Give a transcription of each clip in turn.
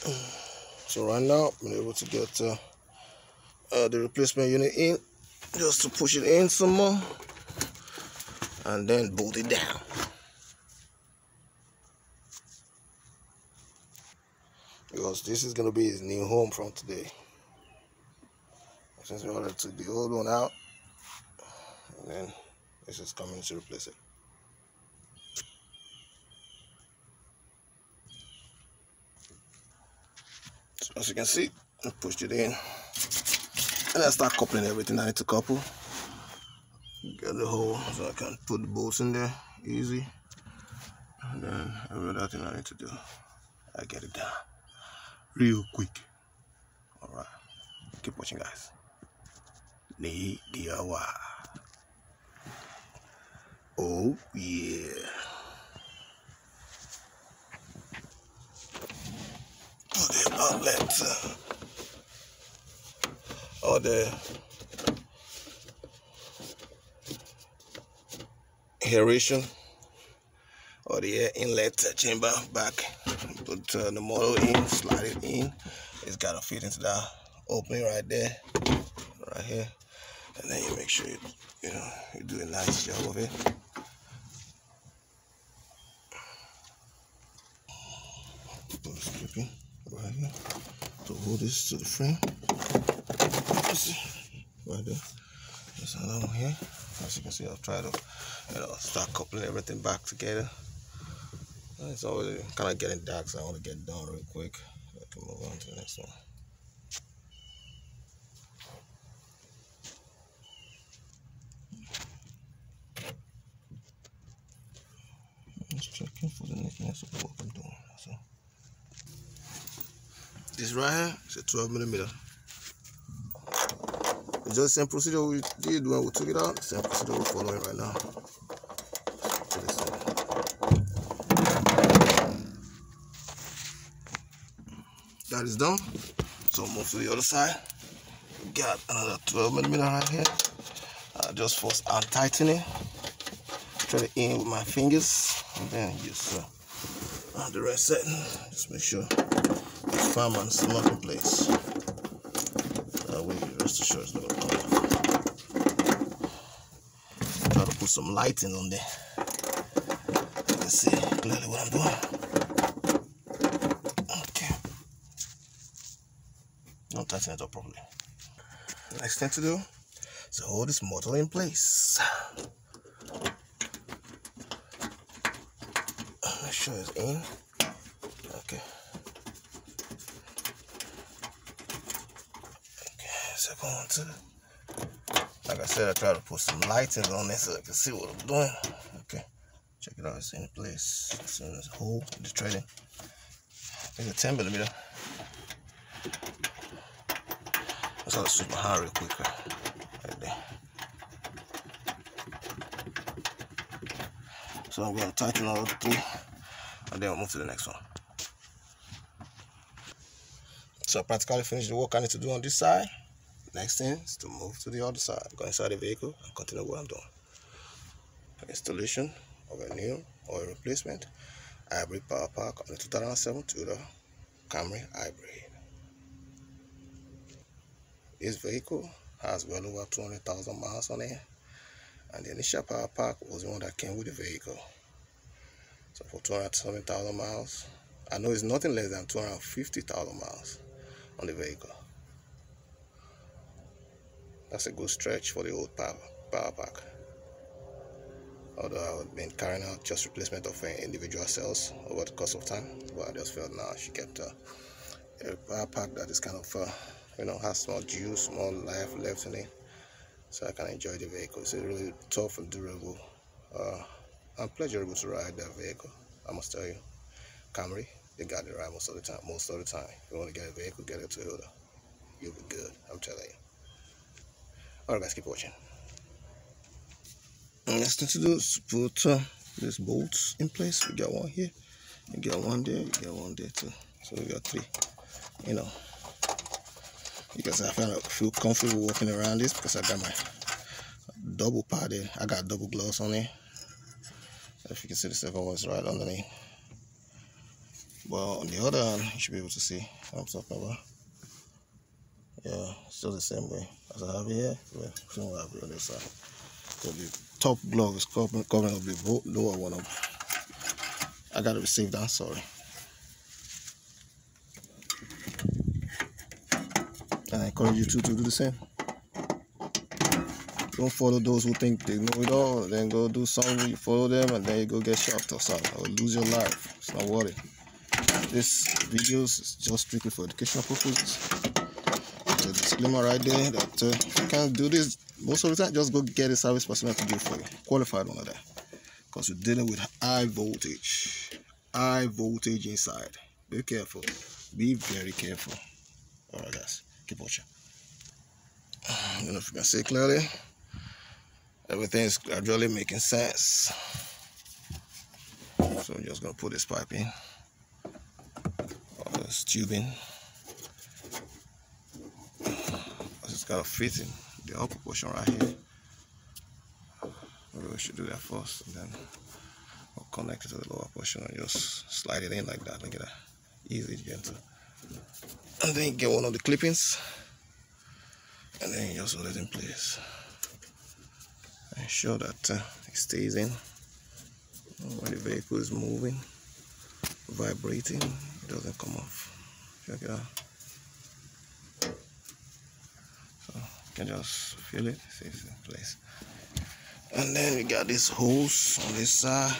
So right now, I'm able to get uh, uh, the replacement unit in, just to push it in some more, and then bolt it down. Because this is gonna be his new home from today. Since we already took the old one out, and then this is coming to replace it. As you can see, I pushed it in. And I start coupling everything I need to couple. Get the hole so I can put the bolts in there easy. And then every other thing I need to do, I get it done real quick. Alright. Keep watching guys. Niyi DIY. Oh yeah. Put uh, or the aeration or the air inlet chamber back. Put uh, the motor in, slide it in. It's got to fit into that opening right there, right here, and then you make sure you, you know you do a nice job of it. Right here to hold this to the see, right there. Another one here. As you can see, I'll try to you know start coupling everything back together. It's always kind of getting dark, so I want to get done real quick. I can move on to the next one. Just checking for the neatness of what I'm doing. So this right here is a 12 millimeter. It's just the same procedure we did when we took it out. Same procedure we're following right now. that is done. So move to the other side. Got another 12 millimeter right here. Uh, just first untighten it. Try it in with my fingers. And then just uh, the rest setting. Just make sure it's firm and snug in place that way rest assured it's not gonna come off try to put some lighting on there you can see clearly what I'm doing Okay. Not tighten it up properly. Next thing to do is hold this model in place. Make sure it's in. Okay. One too. Like I said, I try to put some lighting on there so I can see what I'm doing. Okay, check it out, it's in place. It's in this hole, the threading. It's a 10 millimeter. Let's have a my hand real quick. Right there. So I'm going to tighten all three and then we'll move to the next one. So I practically finished the work I need to do on this side. Next thing is to move to the other side. Go inside the vehicle and continue what I'm doing. Installation of a new oil replacement hybrid power pack on the 2007 Toyota Camry hybrid. This vehicle has well over 200,000 miles on it and the initial power pack was the one that came with the vehicle. So for 207,000 miles, I know it's nothing less than 250,000 miles on the vehicle. That's a good stretch for the old power, power pack. Although I've been carrying out just replacement of individual cells over the course of time, but I just felt now she kept uh, a power pack that is kind of uh, you know has more juice more life left in it. So I can enjoy the vehicle. It's really tough and durable uh, and pleasurable to ride that vehicle I must tell you. Camry they got it right most of the time most of the time. If you want to get a vehicle get a Toyota you'll be good I'm telling you alright guys keep watching next thing to do is put uh, these bolts in place we got one here you got one there you got one there too so we got three you know because I feel, feel comfortable walking around this because I got my double padded. I got double gloves on there. If you can see the second one's right underneath. But on the other hand, you should be able to see what I'm talking about. Yeah, still the same way as I have here. Well, same way I have on this side. So the top block is covering, covering up the lower one up. I gotta receive that, sorry. And I encourage you to, to do the same. Don't follow those who think they know it all, then go do something, you follow them, and then you go get shocked or something, or lose your life. It's not worth it. This videos is just strictly for educational purposes. A disclaimer right there that uh, you can't do this most of the time. Just go get a service personnel to do it for you, qualified one of that, because you're dealing with high voltage, high voltage inside. Be careful. Be very careful. All right, guys, keep watching. I don't know if you can see clearly. Everything is gradually making sense. So I'm just gonna put this pipe in. All this tubing. It's got a fit in the upper portion right here. Maybe we should do that first and then we'll connect it to the lower portion and just slide it in like that. Look at that. Easy, gentle. And then get one of the clippings and then you just hold it in place ensure that uh, it stays in when the vehicle is moving vibrating it doesn't come off check it out so you can just feel it. See it's in place. And then we got these holes on this side.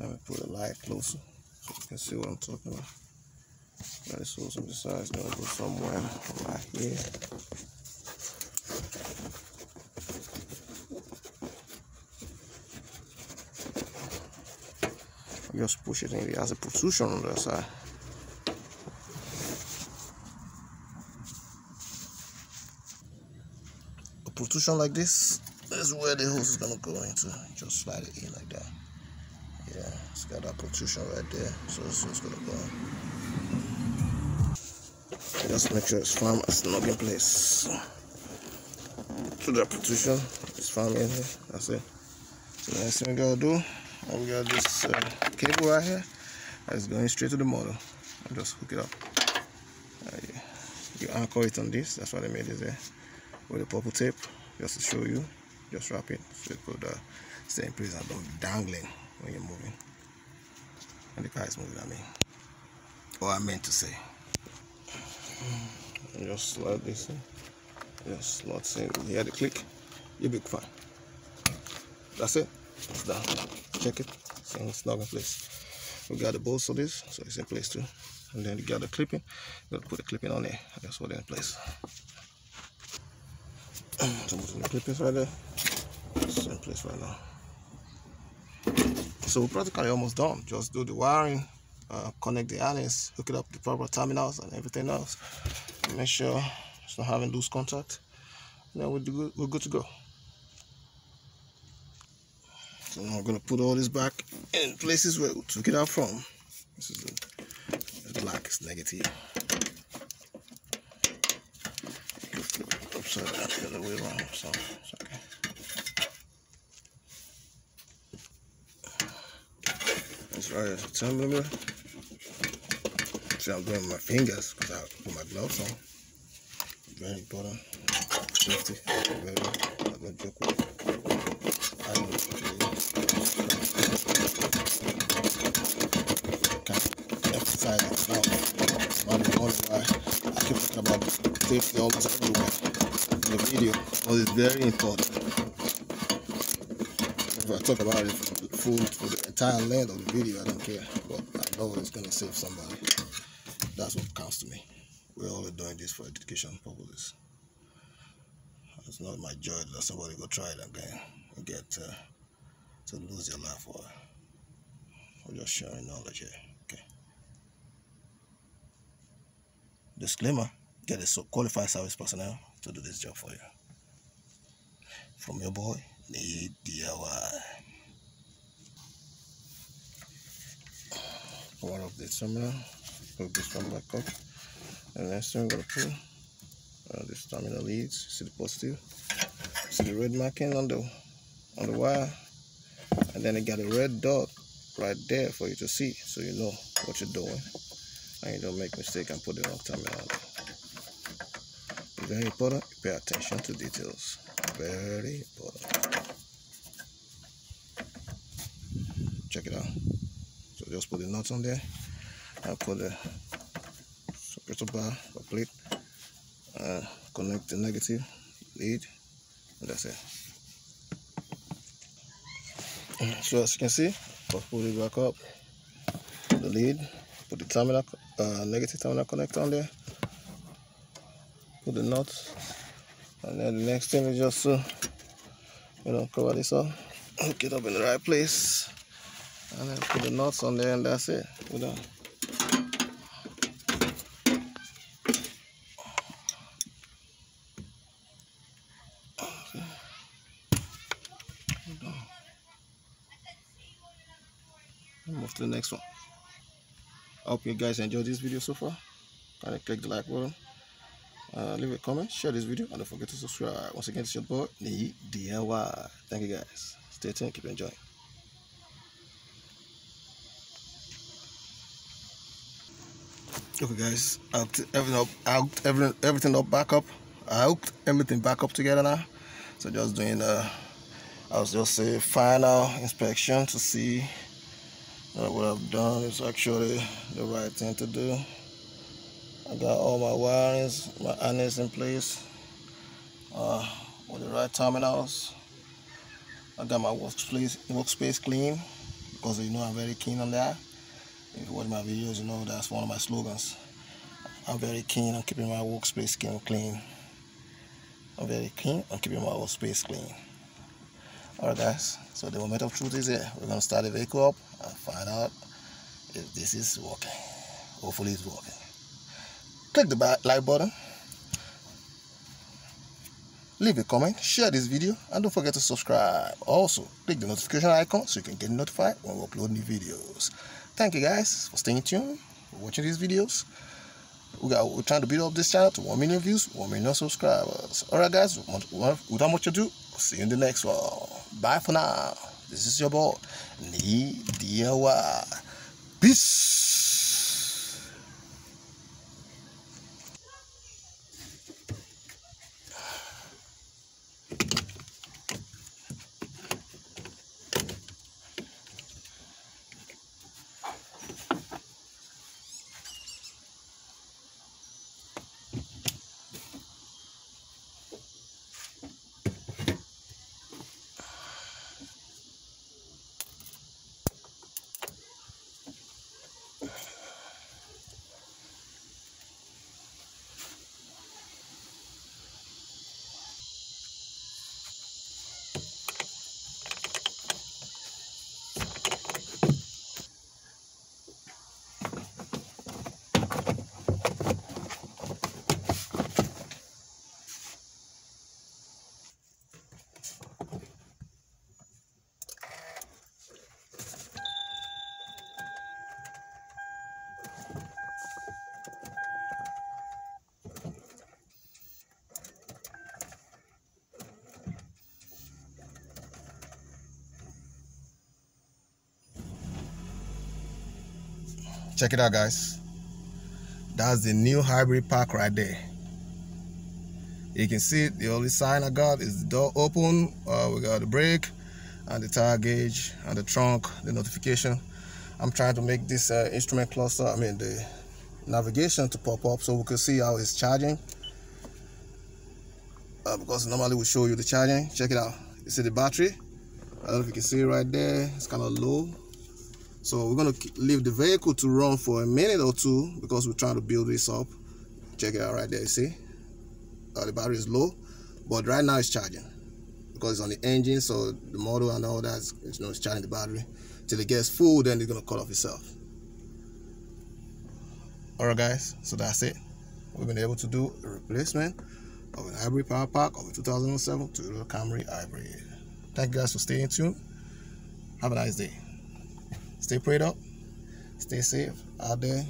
Let me put the light closer so you can see what I'm talking about. Got this holes on the side. It's gonna go somewhere right here. Just push it in it has a protrusion on the side a protrusion like this is where the hose is gonna go into. Just slide it in like that. Yeah it's got that protrusion right there. So it's just gonna go just make sure it's firm it's not in place. To that protrusion it's firm in here. That's it. So the next thing we gotta do and we got this uh, cable right here that's going straight to the motor just hook it up. Uh, yeah. you anchor it on this. That's why they made it there. With a purple tape just to show you just wrap it so it could uh, stay in place and don't dangling when you're moving. And the car is moving I mean. Or I meant to say. Just slide this in. Just slot in. You hear the click? You'll be fine. That's it. It's done. Check it. So it's not in place. We got the bolts of this so it's in place too. And then you got the clipping. You gotta put the clipping on there. That's what in place so the clippings right there. It's in place right now. So we're practically almost done. Just do the wiring uh, connect the harness hook it up the proper terminals and everything else. Make sure it's not having loose contact. And then we're good, we're good to go. So now I'm gonna put all this back in places where we took it out from. This is the black is negative. Down the way around, so it's okay. That's right as 10 millimeter. See, I'm doing my fingers because I put my gloves on. Very important. Safety. Very, I'm joke with. I. silence. Now, one why I keep talking about safety almost everywhere in the video because it's very important. If I talk about it full for the entire length of the video, I don't care. But I know it's going to save somebody. That's what counts to me. We're all doing this for education purposes. It's not my joy that somebody go try it again and get uh, to lose their life for. We're just sharing knowledge here. Disclaimer, get a qualified service personnel to do this job for you. From your boy, Niyi DIY. Power of the terminal, hook this one back up. And next thing we're gonna put uh, this terminal leads, see the positive, see the red marking on the on the wire, and then it got a red dot right there for you to see so you know what you're doing you don't make mistake and put the wrong terminal very important pay attention to details. Very important. Check it out. So just put the nuts on there and put the separator bar or plate uh, connect the negative lead and that's it. So as you can see just put it back up the lead put the terminal uh, negative terminal connector on there. Put the nuts and then the next thing is just to you know cover this up. Hook it up in the right place. And then put the nuts on there and that's it. We're done. Move to the next one I hope you guys enjoyed this video so far. Kindly click the like button uh, leave a comment share this video and don't forget to subscribe. Once again it's your boy Niyi DIY thank you guys. Stay tuned keep enjoying. Okay guys I hooked everything up I hooked everything, everything up back up. I hooked everything back up together now. So just doing uh I was just a final inspection to see uh, what I've done is actually the right thing to do I got all my wirings my harness in place uh, with the right terminals I got my workspace workspace clean because you know I'm very keen on that if you watch my videos, you know that's one of my slogans. I'm very keen on keeping my workspace clean. I'm very keen on keeping my workspace clean. Alright guys, so the moment of truth is here. We're going to start the vehicle up and find out if this is working. Hopefully it's working. Click the like button. Leave a comment, share this video, and don't forget to subscribe. Also, click the notification icon so you can get notified when we upload new videos thank you guys for staying tuned for watching these videos we got we're trying to build up this channel to 1 million views 1 million subscribers all right guys without much ado see you in the next one bye for now. This is your boy DIY peace check it out guys. That's the new hybrid pack right there. You can see the only sign I got is the door open uh, we got the brake and the tire gauge and the trunk the notification. I'm trying to make this uh, instrument cluster I mean the navigation to pop up so we can see how it's charging. Uh, because normally we show you the charging. Check it out. You see the battery? I don't know if you can see it right there. It's kind of low so we're going to leave the vehicle to run for a minute or two because we're trying to build this up. Check it out right there, you see? Uh, the battery is low, but right now it's charging because it's on the engine, so the motor and all that, you know, it's charging the battery. Till it gets full, then it's going to cut off itself. Alright guys, so that's it. We've been able to do a replacement of an hybrid power pack of a 2007 Toyota Camry hybrid. Thank you guys for staying tuned. Have a nice day. Stay prayed up. Stay safe out there.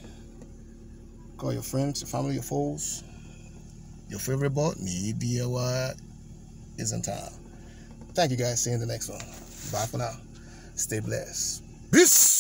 Call your friends, your family, your foes. Your favorite bot, Niyi DIY, is in town. Thank you guys. See you in the next one. Bye for now. Stay blessed. Peace.